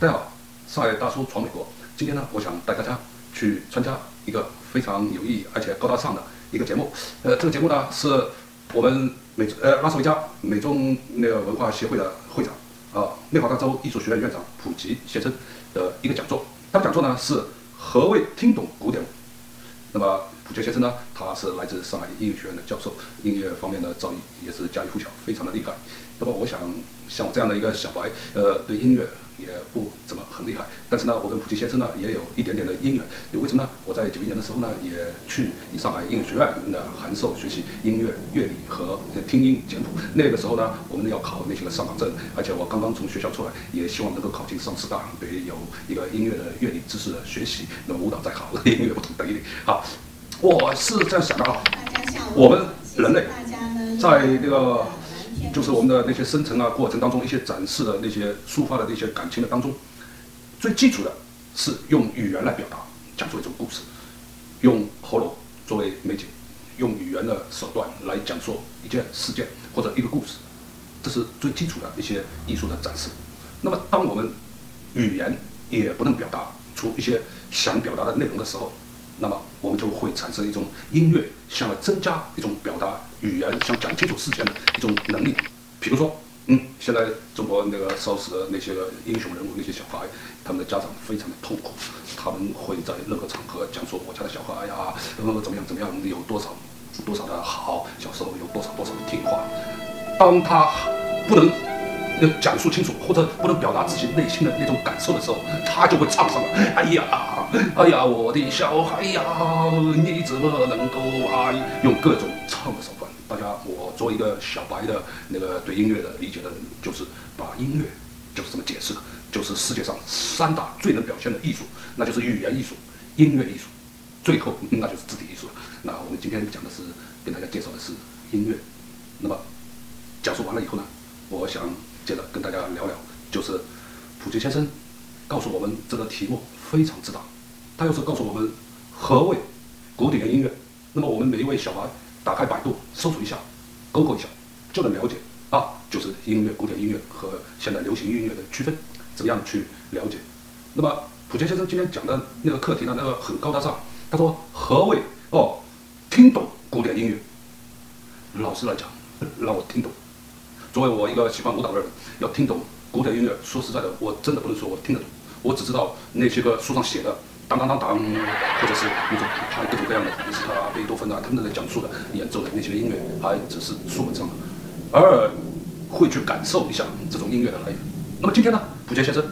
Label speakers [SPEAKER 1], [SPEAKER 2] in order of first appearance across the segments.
[SPEAKER 1] 大家好，上海大叔闯美国。今天呢，我想带大家去参加一个非常有意义而且高大上的一个节目。呃，这个节目呢，是我们美呃拉斯维加美中那个文化协会的会长啊，内华达州艺术学院院长普吉先生的一个讲座。他的讲座呢是何谓听懂古典舞？那么普吉先生呢，他是来自上海音乐学院的教授，音乐方面的造诣也是家喻户晓，非常的厉害。那么我想，像我这样的一个小白，呃，对音乐也不怎么很厉害。但是呢，我跟普吉先生呢也有一点点的因缘。为什么呢？我在九一年的时候呢，也去上海音乐学院的函授学习音乐乐理和听音简谱。那个时候呢，我们要考那些个上岗证，而且我刚刚从学校出来，也希望能够考进上师大，对有一个音乐的乐理知识的学习。那么舞蹈再好，音乐不同等一点。好，我是这样想的啊，我们人类在这个。就是我们的那些生成啊过程当中一些展示的那些抒发的那些感情的当中，最基础的是用语言来表达，讲述一种故事，用喉咙作为媒介，用语言的手段来讲述一件事件或者一个故事，这是最基础的一些艺术的展示。那么，当我们语言也不能表达出一些想表达的内容的时候，那么我们就会产生一种音乐向来增加一种表达语言想讲清楚事件的一种能力。比如说，嗯，现在中国那个烧死的那些英雄人物，那些小孩，他们的家长非常的痛苦，他们会在任何场合讲说我家的小孩呀，然后怎么样怎么样，有多少多少的好，小时候有多少多少的听话。当他不能讲述清楚，或者不能表达自己内心的那种感受的时候，他就会唱上了。哎呀。哎呀，我的小孩呀，你怎么能够啊？用各种唱的手段，大家，我作为一个小白的那个对音乐的理解的人，就是把音乐就是这么解释的，就是世界上三大最能表现的艺术，那就是语言艺术、音乐艺术，最后那就是肢体艺术了。那我们今天讲的是跟大家介绍的是音乐。那么讲述完了以后呢，我想接着跟大家聊聊，就是普吉先生告诉我们这个题目非常之大。他又是告诉我们何谓古典音乐。那么我们每一位小孩打开百度搜索一下，勾勾一下，就能了解啊，就是音乐、古典音乐和现代流行音乐的区分，怎么样去了解？那么普杰先生今天讲的那个课题呢，那个很高大上。他说何谓哦，听懂古典音乐？老实来讲，让我听懂。作为我一个喜欢舞蹈的人，要听懂古典音乐，说实在的，我真的不能说我听得懂，我只知道那些个书上写的。当当当当，或者是那种还有各种各样的，李斯特啊、贝多芬啊，他们在讲述的、演奏的那些音乐，还只是书本上的，而会去感受一下这种音乐的来源。那么今天呢，普杰先生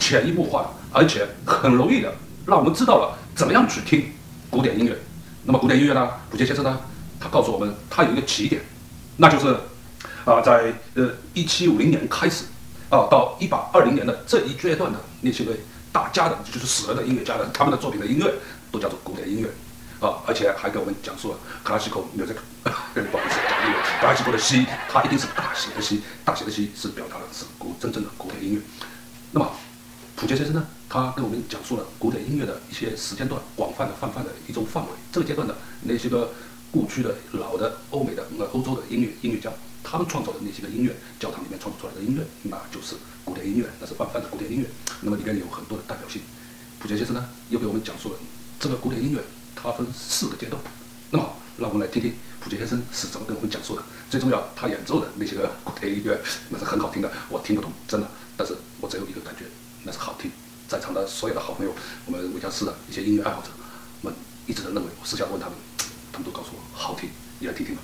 [SPEAKER 1] 潜移默化，而且很容易的让我们知道了怎么样去听古典音乐。那么古典音乐呢，普杰先生呢，他告诉我们，他有一个起点，那就是啊，在呃一七五零年开始啊，到一八二零年的这一阶段的那些个。大家的，就是死人的音乐家的，他们的作品的音乐都叫做古典音乐，啊，而且还给我们讲述了 classical music，不好意思讲音乐，classical 的西，它一定是大写的西，大写的西是表达的是古真正的古典音乐。那么普杰先生呢，他跟我们讲述了古典音乐的一些时间段，广泛的泛泛的一种范围。这个阶段的那些个故区的老的欧美的呃欧洲的音乐音乐家。他们创造的那些个音乐，教堂里面创作出来的音乐，那就是古典音乐，那是泛泛的古典音乐。那么里面有很多的代表性。普杰先生呢，又给我们讲述了这个古典音乐，它分四个阶段。那么，让我们来听听普杰先生是怎么跟我们讲述的。最重要，他演奏的那些个古典音乐，那是很好听的，我听不懂，真的。但是我只有一个感觉，那是好听。在场的所有的好朋友，我们维加斯的一些音乐爱好者们，一直都认为，我私下问他们，他们都告诉我好听，你来听听吧。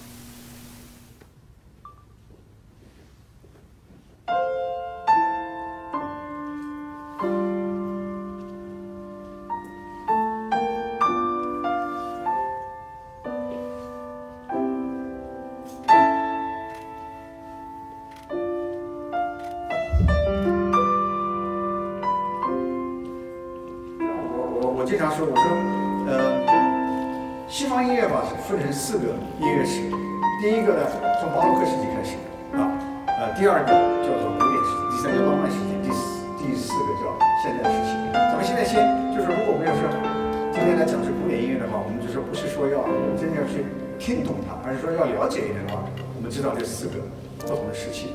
[SPEAKER 2] 四个音乐史，第一个呢从巴洛克时期开始，啊，呃，第二个叫做古典时期，第三个浪漫时期，第四第四个叫现代时期。咱们现在先就是，如果我们要是今天来讲是古典音乐的话，我们就说不是说要真的要去听懂它，而是说要了解一点的话，我们知道这四个不同的时期。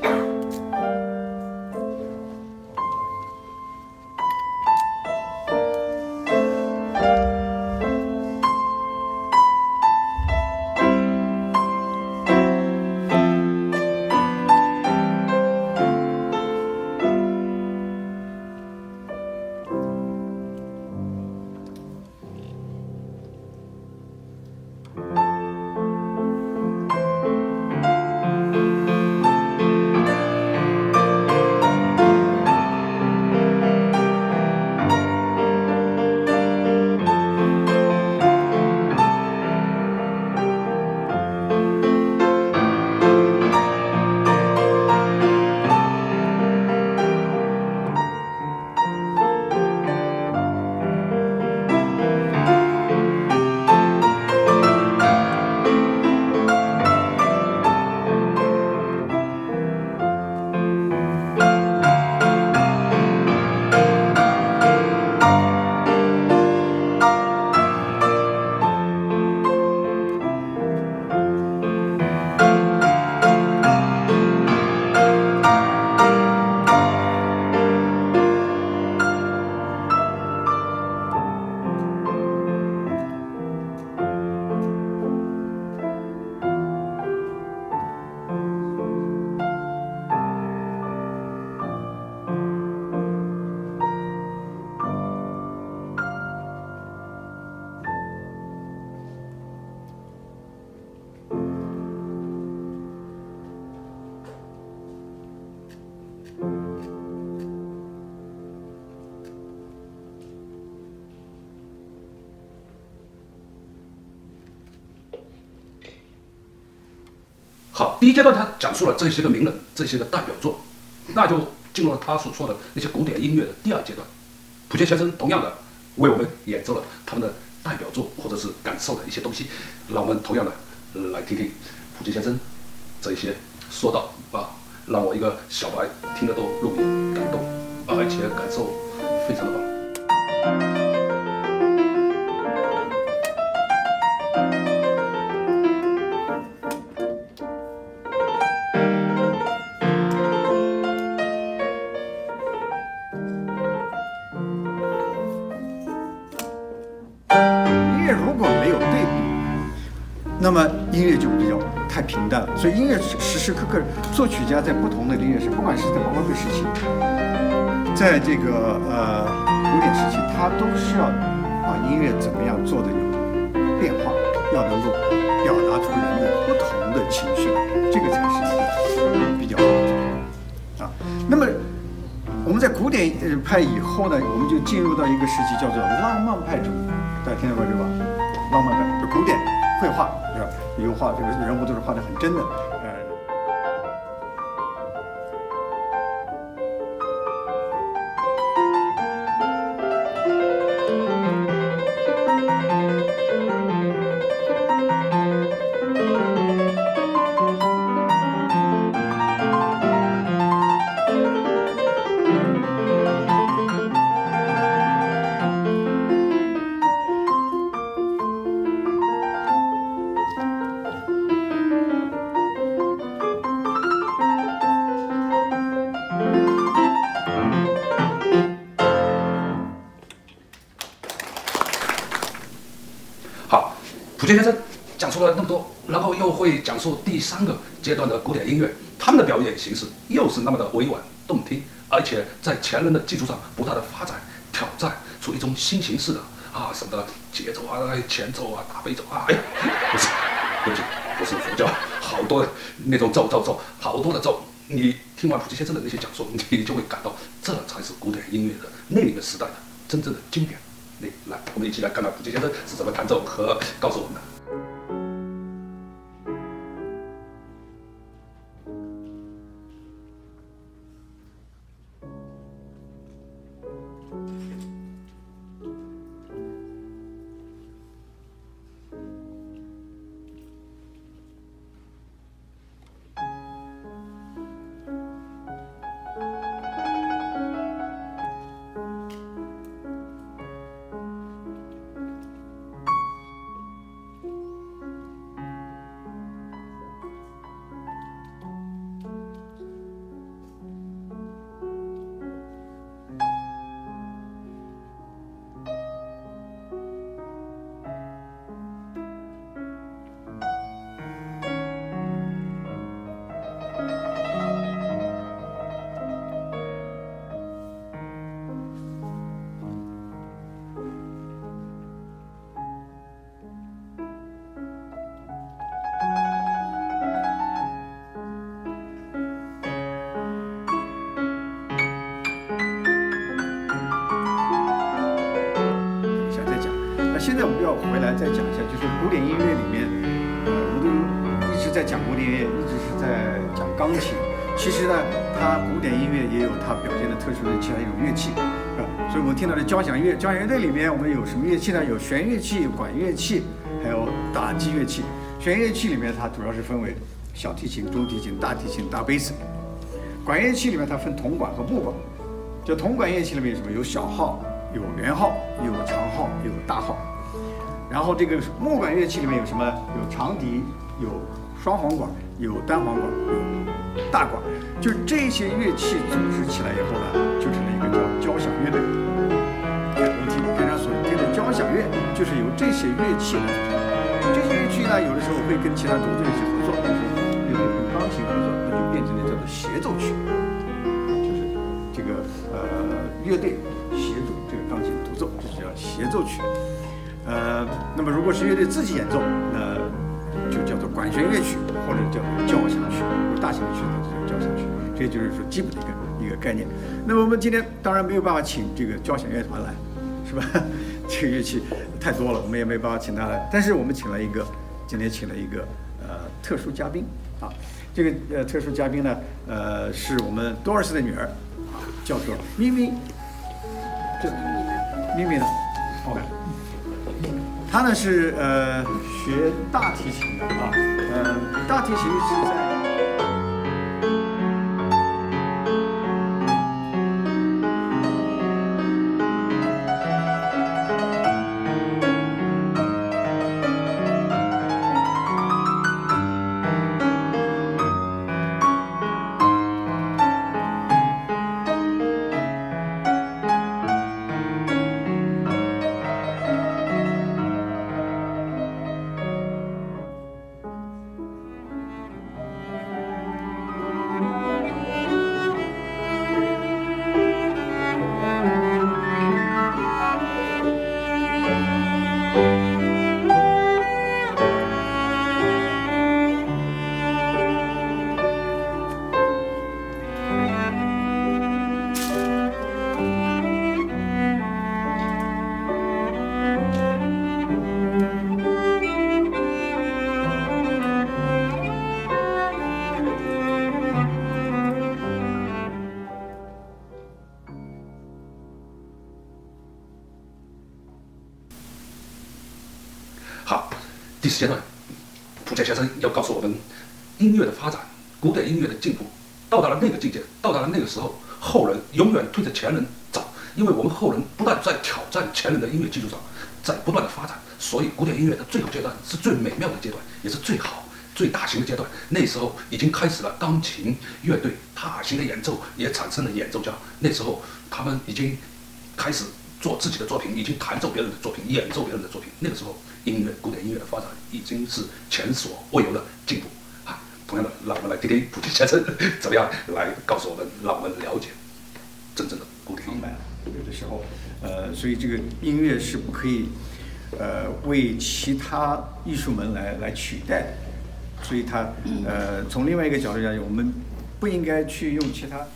[SPEAKER 1] 第一阶段他讲述了这些个名人，这些个代表作，那就进入了他所说的那些古典音乐的第二阶段。普杰先生同样的为我们演奏了他们的代表作或者是感受的一些东西，让我们同样的来听听普杰先生这一些说道啊，让我一个小白听得都入迷感动，而且感受非常的棒。
[SPEAKER 2] 如果没有对比那么音乐就比较太平淡了，所以音乐时时刻刻，作曲家在不同的音乐时，不管是在巴洛克时期，在这个呃古典时期，他都是要把音乐怎么样做的有变化，要能够表达出人的不同的情绪，这个才是比较好的啊。那么我们在古典派以后呢，我们就进入到一个时期，叫做浪漫派主义，大家听说过这个吧？浪漫的，就古典绘画。油画这个人物都是画的很真的，呃。
[SPEAKER 1] 普杰先生讲述了那么多，然后又会讲述第三个阶段的古典音乐，他们的表演形式又是那么的委婉动听，而且在前人的基础上不断的发展挑战出一种新形式的啊什么节奏啊、前奏啊、大悲咒啊，哎，不是，不是，不是佛教，好多那种奏奏奏，好多的奏。你听完普杰先生的那些讲述，你就会感到这才是古典音乐的那个时代的真正的经典。我们一起来看看古杰先生是怎么弹奏和告诉我们的。现在我们要回来再讲一下，就是古典音乐里面，呃，我们都一直在讲古典音乐，一直是在讲钢琴。其实呢，它古典音乐也有它表现的特殊的其他一种乐器，是吧？所以我们听到的交响乐，交响乐队里面我们有什么乐器呢？有弦乐器、管乐器，还有打击乐器。弦乐器里面它主要是分为小提琴、中提琴、大提琴、大贝斯。管乐器里面它分铜管和木管。就铜管乐器里面有什么？有小号、有圆号、有长号、有大号。然后这个木管乐器里面有什么？有长笛，有双簧管，有单簧管，有大管。就这些乐器组织起来以后呢，就成了一个叫交响乐队。我们听平常所听的交响乐，就是由这些乐器组成。这些乐器呢，有的时候会跟其他独奏乐器合作，比如说乐队跟钢琴合作，那就变成了叫做协奏曲，就是这个呃乐队协助这个钢琴独奏，这是叫协奏曲。呃，那么如果是乐队自己演奏，那就叫做管弦乐曲，或者叫交响曲。如果大型曲子叫交响曲，这就是说基本的一个一个概念。那么我们今天当然没有办法请这个交响乐团来，是吧？这个乐器太多了，我们也没办法请他来。但是我们请了一个，今天请了一个呃特殊嘉宾啊。
[SPEAKER 2] 这个呃特殊嘉宾呢，呃，是我们多尔斯的女儿，啊叫做咪咪。这咪咪呢？OK。他呢是呃学大提琴的啊，呃，大提琴是在。
[SPEAKER 1] 阶段，普杰先生要告诉我们，音乐的发展，古典音乐的进步，到达了那个境界，到达了那个时候，后人永远推着前人走，因为我们后人不断在挑战前人的音乐基础上，在不断的发展，所以古典音乐的最后阶段是最美妙的阶段，也是最好、最大型的阶段。那时候已经开始了钢琴乐队大型的演奏，也产生了演奏家。那时候他们已经开始做自己的作品，已经弹奏别人的作品，演奏别人的作品。那个时候。音乐，古典音乐的发展已经是前所未有的进步啊！同样的，让我们来听听普吉先生怎么样来告诉我们，让我们了解真正的古典音乐。
[SPEAKER 2] 有的时候，呃，所以这个音乐是不可以，呃，为其他艺术门来来取代的。所以它，呃，从另外一个角度讲，我们不应该去用其他。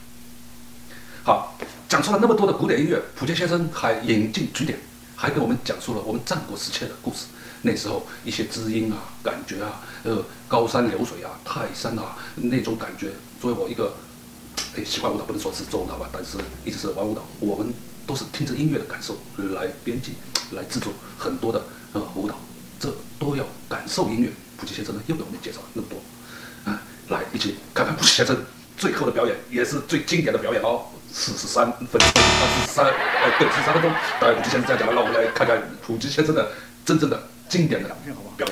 [SPEAKER 1] 好，讲出了那么多的古典音乐，普杰先生还引进举点，还给我们讲述了我们战国时期的故事。那时候一些知音啊，感觉啊，呃，高山流水啊，泰山啊，那种感觉。作为我一个，哎，喜欢舞蹈，不能说是做舞蹈吧，但是一直是玩舞蹈。我们都是听着音乐的感受来编辑、来制作很多的呃舞蹈，这都要感受音乐。普吉先生呢，又给我们介绍了那么多，啊，来一起看看普吉先生最后的表演，也是最经典的表演哦，四十三分钟，二十三，呃，对，四十三分钟。当然，普吉先生这样讲了，让我们来看看普吉先生的真正的。经典的表演。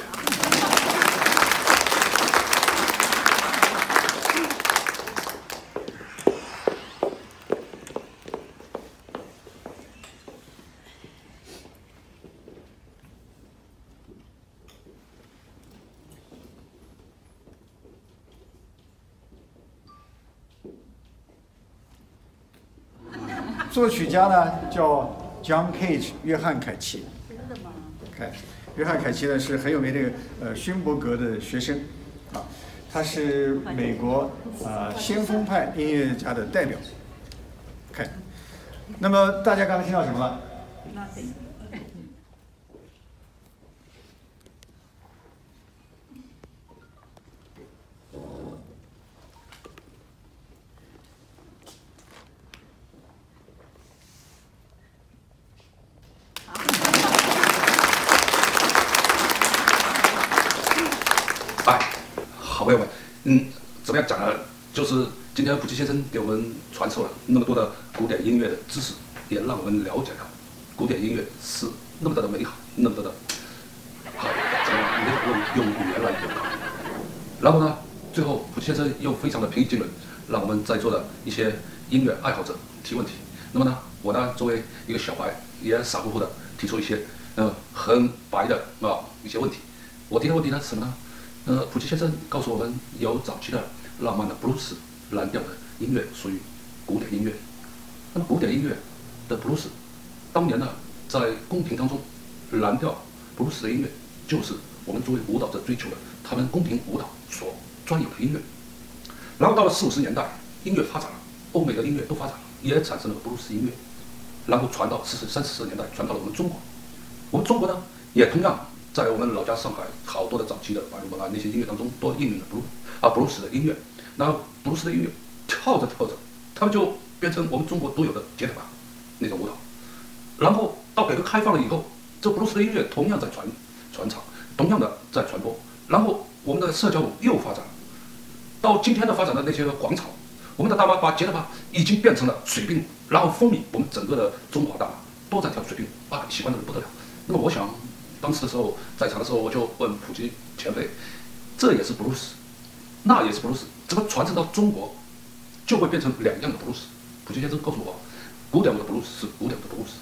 [SPEAKER 2] 作曲家呢叫 John Cage，约翰凯奇。凯。约翰凯奇呢是很有名的呃勋伯格的学生，啊，他是美国啊先锋派音乐家的代表。凯，那么大家刚才听到什么了？
[SPEAKER 1] 朋友们嗯，怎么样讲呢？就是今天普吉先生给我们传授了那么多的古典音乐的知识，也让我们了解到古典音乐是那么的美好，那么的好，怎么没法用用语言来表达。然后呢，最后普吉先生又非常的平易近人，让我们在座的一些音乐爱好者提问题。那么呢，我呢作为一个小白，也傻乎乎的提出一些呃很白的啊一些问题。我提的问题呢是什么呢？呃，普吉先生告诉我们，有早期的浪漫的布鲁斯蓝调的音乐属于古典音乐。那么古典音乐的布鲁斯，当年呢在宫廷当中，蓝调布鲁斯的音乐就是我们作为舞蹈者追求的，他们宫廷舞蹈所专有的音乐。然后到了四五十年代，音乐发展了，欧美的音乐都发展了，也产生了布鲁斯音乐。然后传到四十三四十年代，传到了我们中国。我们中国呢，也同样在我们老家上海，好多的早期的白龙门啊那些音乐当中，都应用了布鲁啊布鲁斯的音乐。那布鲁斯的音乐跳着跳着，他们就变成我们中国独有的节拍那种舞蹈。然后到改革开放了以后，这布鲁斯的音乐同样在传传唱，同样的在传播。然后我们的社交舞又发展了，到今天的发展的那些广场，我们的大妈把节拍已经变成了水兵，然后风靡我们整个的中华大妈都在跳水兵舞，啊，喜欢的人不得了。那么我想。当时的时候，在场的时候，我就问普吉前辈：“这也是布鲁斯，那也是布鲁斯，怎么传承到中国，就会变成两样的布鲁斯？”普吉先生告诉我：“古典的布鲁斯是古典的布鲁斯，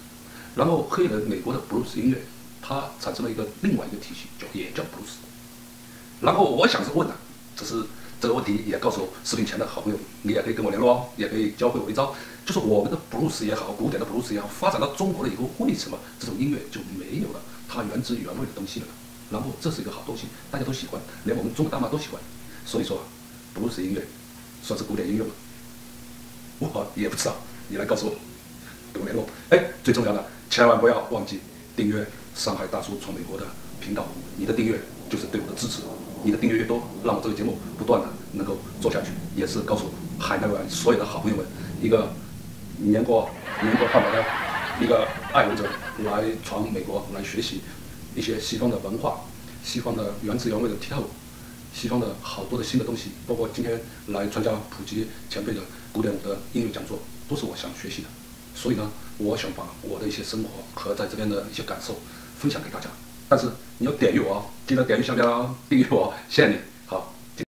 [SPEAKER 1] 然后黑人美国的布鲁斯音乐，它产生了一个另外一个体系，叫也叫布鲁斯。然后我想是问了，只是这个问题也告诉视频前的好朋友，你也可以跟我联络哦，也可以教会我一招，就是我们的布鲁斯也好，古典的布鲁斯也好，发展到中国了以后，为什么这种音乐就没有了？”它原汁原味的东西了，然后这是一个好东西，大家都喜欢，连我们中国大妈都喜欢。所以说，布鲁斯音乐算是古典音乐吗？我也不知道，你来告诉我，跟我联络。哎，最重要的，千万不要忘记订阅上海大叔闯美国的频道，你的订阅就是对我的支持，你的订阅越多，让我这个节目不断的能够做下去，也是告诉海内外所有的好朋友们一个年过年过半百的。一个爱好者来闯美国，来学习一些西方的文化，西方的原汁原味的跳舞，西方的好多的新的东西，包括今天来参加普及前辈的古典舞的音乐讲座，都是我想学习的。所以呢，我想把我的一些生活和在这边的一些感受分享给大家。但是你要点阅我，记得点阅下标，订阅我，谢谢你。